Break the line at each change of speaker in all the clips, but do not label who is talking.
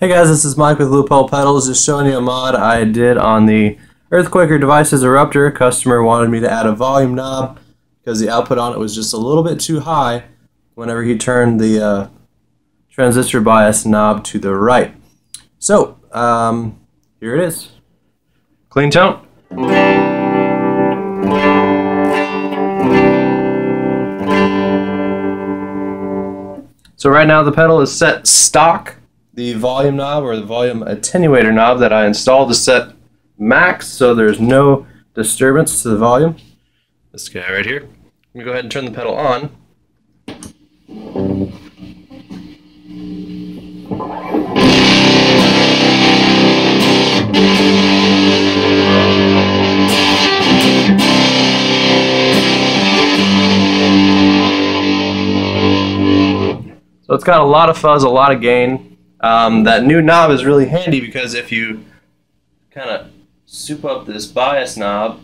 Hey guys, this is Mike with Loophole Pedals, just showing you a mod I did on the Earthquaker Devices Eruptor. Customer wanted me to add a volume knob because the output on it was just a little bit too high whenever he turned the uh, transistor bias knob to the right. So, um, here it is. Clean tone. So right now the pedal is set stock. The volume knob or the volume attenuator knob that I installed to set max, so there's no disturbance to the volume. This guy right here. Let me go ahead and turn the pedal on. So it's got a lot of fuzz, a lot of gain. Um, that new knob is really handy because if you kind of soup up this bias knob,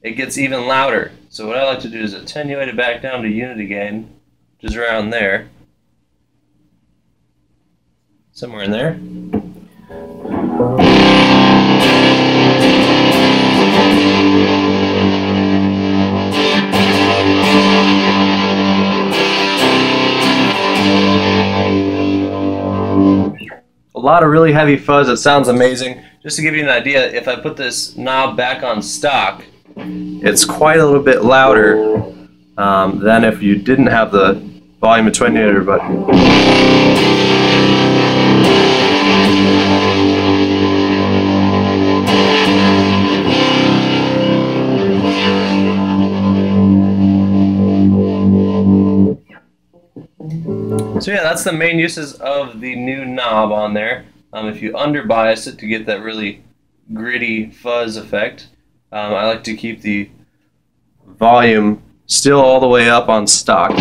it gets even louder. So what I like to do is attenuate it back down to unity gain, which is around there. Somewhere in there. A lot of really heavy fuzz. It sounds amazing. Just to give you an idea, if I put this knob back on stock, it's quite a little bit louder um, than if you didn't have the volume attenuator button. So yeah, that's the main uses of the new knob on there. Um, if you under bias it to get that really gritty fuzz effect, um, I like to keep the volume still all the way up on stock.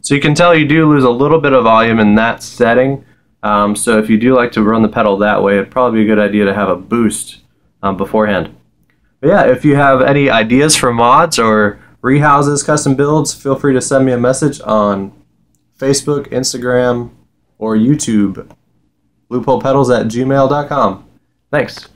So you can tell you do lose a little bit of volume in that setting. Um, so if you do like to run the pedal that way, it'd probably be a good idea to have a boost um, beforehand. But yeah, if you have any ideas for mods or rehouses, custom builds, feel free to send me a message on Facebook, Instagram, or YouTube. LoopholePedals at gmail.com. Thanks.